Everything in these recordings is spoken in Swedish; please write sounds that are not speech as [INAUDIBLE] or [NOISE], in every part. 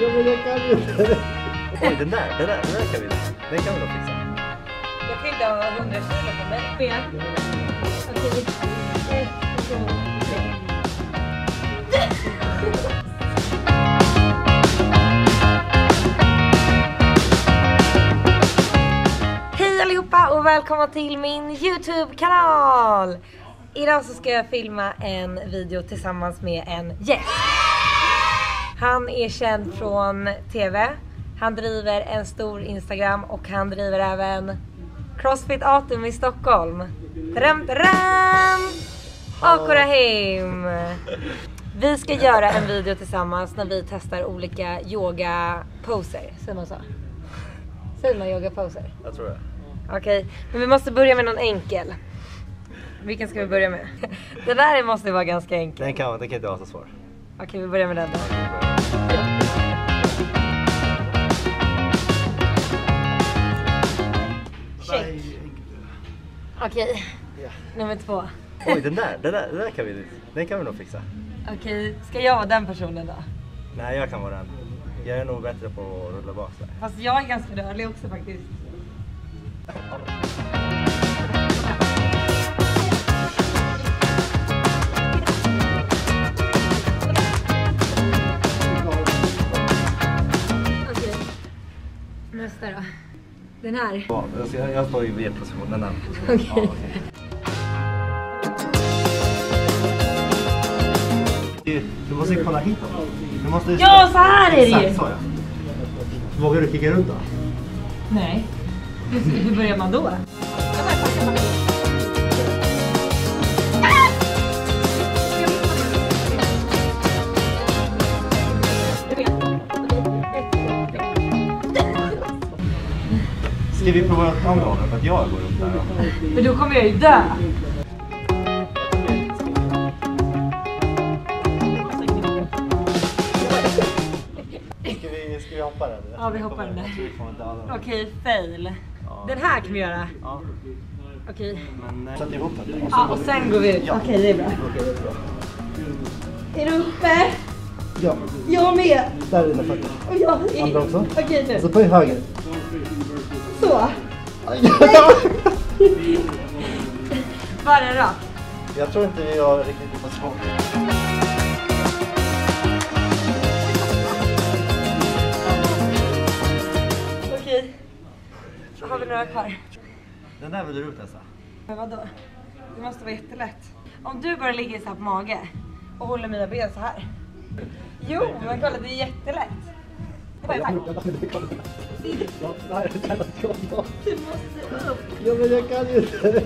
Ja men jag kan ju inte. Oj, den där, den där, den där kan vi, den kan vi nog fixa. Jag kan inte ha 100 kilo på mig. Ben. Okej. Hej allihopa och välkomna till min Youtube-kanal! Idag så ska jag filma en video tillsammans med en gäst. Han är känd från TV, han driver en stor Instagram och han driver även Crossfit Atum i Stockholm. Tram, tram! AK Rahim! Vi ska göra en video tillsammans när vi testar olika yoga-poser. Säger man så? Säger man yoga-poser? Jag tror det. Okej, men vi måste börja med någon enkel. Vilken ska vi börja med? [LAUGHS] Den där måste vara ganska enkel. Den kan, den kan inte vara så svår. Okej, vi börjar med den då. Check. Okej, nummer två. Oj, den där, den där, den där kan vi, den kan vi nog fixa. Okej, ska jag vara den personen då? Nej, jag kan vara den. Jag är nog bättre på att rulla bak där. Fast jag är ganska rörlig också faktiskt. Nästa då. Den här. Ja, jag, ska- jag står i V-position, den. Ja, okej. Du, du måste ju kolla hitåt. Du måste ju Ja, så här är det ju. Exakt så ja. Vågar du kika runt då? Nej. Hur börjar man då? Ska vi prova åt andra hållet? För att jag går runt där. Men då kommer jag ju dö. Ska vi, ska vi hoppa den? Ja, vi hoppar den där. Okej, fail. Ja. Den här kan vi göra. Ja, Okej. men... eh, Sätt ihop den. Ja, och sen går vi ut. Ja. Okej. Okej, det är bra. Är du uppe? Ja, Jag med. där är dina fötter. Och jag är... Andra också? Okej nu. Så på höger. Så. [LAUGHS] Bara rakt. Jag tror inte vi har riktigt i position. Okej. Har vi några kvar? Den där vill du ut testa? Men vadå? Det måste vara jättelätt. Om du bara ligger så här på mage och håller mina ben så här. Jo, men kolla det är jättelätt. Det var ju tack. Ja, där, där ska jag. Du måste upp. Ja men jag kan ju inte.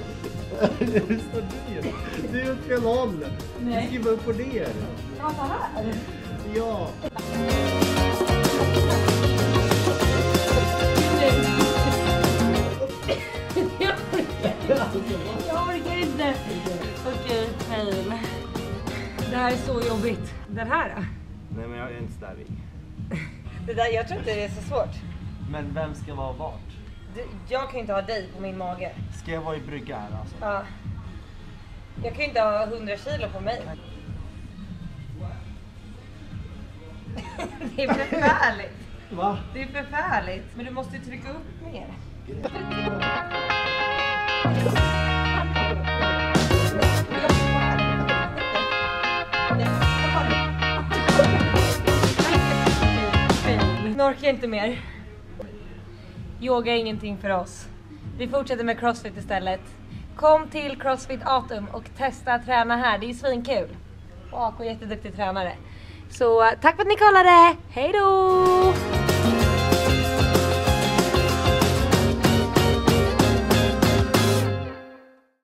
Hur står du? Du är åt fel håll. Du bara upp och ner. Ja, så här. Ja. Jag orkar Jag orkar inte. Okej, fail. Det här är så jobbigt. Den här då? Nej men jag är inte där vid. Det där, jag tror inte det är så svårt. Men vem ska vara vart? Du, jag kan ju inte ha dig på min mage. Ska jag vara i brygga här alltså? Ja. Jag kan ju inte ha 100 kilo på mig. [LAUGHS] Det är förfärligt. Va? Det är förfärligt. Men du måste ju trycka upp mer. Orkar inte mer. Yoga är ingenting för oss. Vi fortsätter med crossfit istället. Kom till Crossfit Atum och testa att träna här, det är svinkul. Och AK är jätteduktig tränare. Så eh, tack för att ni kollade, hejdå!